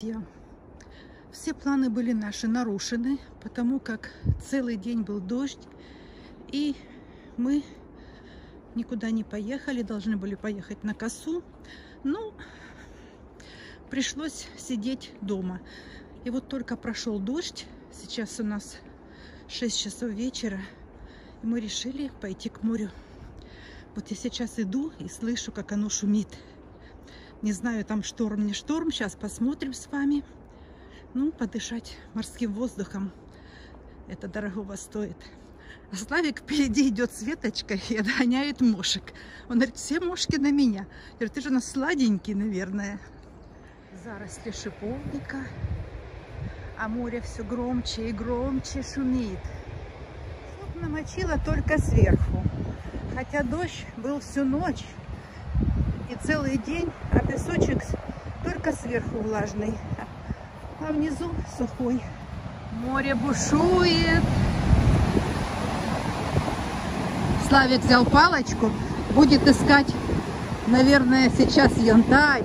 друзья. Все планы были наши нарушены, потому как целый день был дождь, и мы никуда не поехали, должны были поехать на косу. Ну, пришлось сидеть дома. И вот только прошел дождь, сейчас у нас 6 часов вечера, и мы решили пойти к морю. Вот я сейчас иду и слышу, как оно шумит. Не знаю, там шторм, не шторм. Сейчас посмотрим с вами. Ну, подышать морским воздухом. Это дорогого стоит. А Славик впереди идет с веточкой и отгоняет мошек. Он говорит, все мошки на меня. Я говорю, ты же у нас сладенький, наверное. Заросли шиповника. А море все громче и громче шумит. Суп намочила только сверху. Хотя дождь был всю ночь и целый день, а песочек только сверху влажный, а внизу сухой. Море бушует. Славик взял палочку, будет искать, наверное, сейчас янтарь.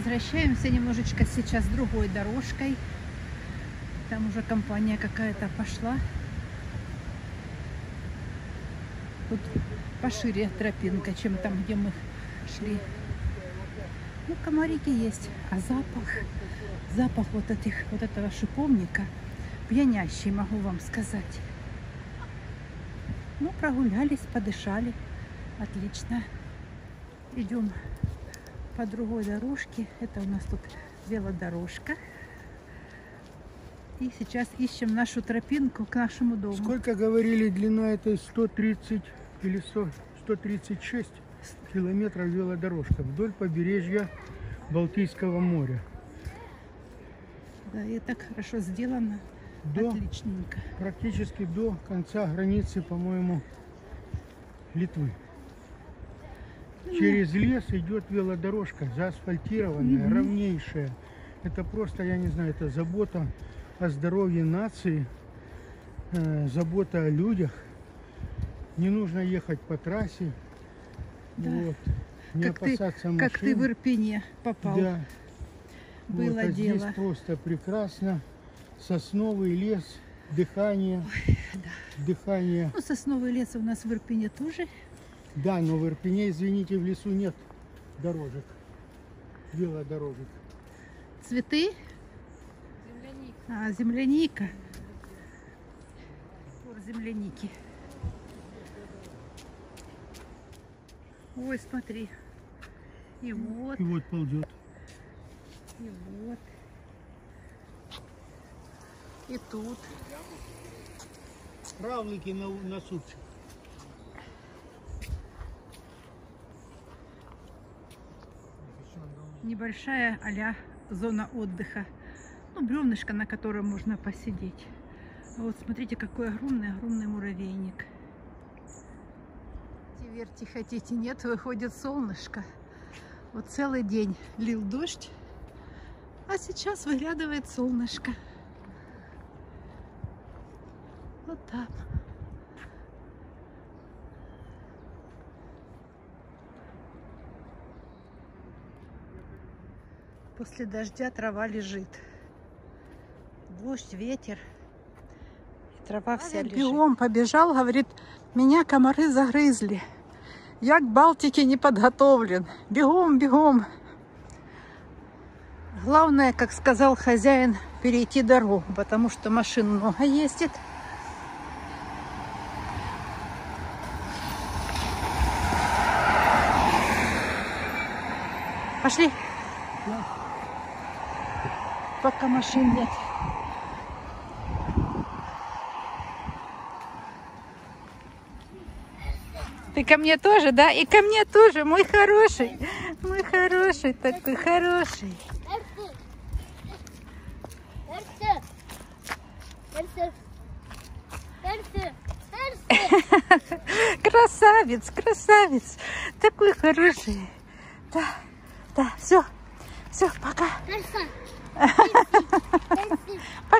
Возвращаемся немножечко сейчас другой дорожкой. Там уже компания какая-то пошла. Тут пошире тропинка, чем там, где мы шли. Ну, комарики есть, а запах, запах вот этих, вот этого шиповника пьянящий, могу вам сказать. Ну, прогулялись, подышали. Отлично. Идем по другой дорожке. Это у нас тут велодорожка. И сейчас ищем нашу тропинку к нашему дому. Сколько говорили, длина этой 130 или 100, 136 километров велодорожка вдоль побережья Балтийского моря. Да, и так хорошо сделано. До, Отличненько. практически до конца границы, по-моему, Литвы. Через лес идет велодорожка, заасфальтированная, Мгм. ровнейшая. Это просто, я не знаю, это забота о здоровье нации, э, забота о людях. Не нужно ехать по трассе, Да. вот, не Как ты, опасаться машин. как ты в Ирпене попал. Да. Было вот, а дело. здесь просто прекрасно. Сосновый лес, дыхание, дыхание. Ну, сосновый лес у нас в Ирпене тоже. Да, но в Ирпене, извините, в лесу нет дорожек, велодорожек. Цветы? А, земляника. Пор земляники. Ой, смотри. И вот, И вот ползет. и вот. И тут. Равлики на, на супчик. Небольшая а зона отдыха. Ну, бревнышко, на котором можно посидеть. Вот смотрите, какой огромный-огромный муравейник. Верьте, хотите, нет, выходит солнышко. Вот целый день лил дождь, а сейчас выглядывает солнышко. Вот там. После дождя трава лежит. Дождь, ветер. И трава вся лежит. Бегом побежал, говорит, меня комары загрызли. Я к Балтике не подготовлен. Бегом, бегом. Главное, как сказал хозяин, перейти дорогу, потому что машин много ездит. Пошли. Пока машин нет. Ты ко мне тоже, да? И ко мне тоже, мой хороший. Мой хороший, такой хороший. Красавец, красавец. Такой хороший. Да, да, все. Все, пока. Erse. 哈哈哈哈哈哈哈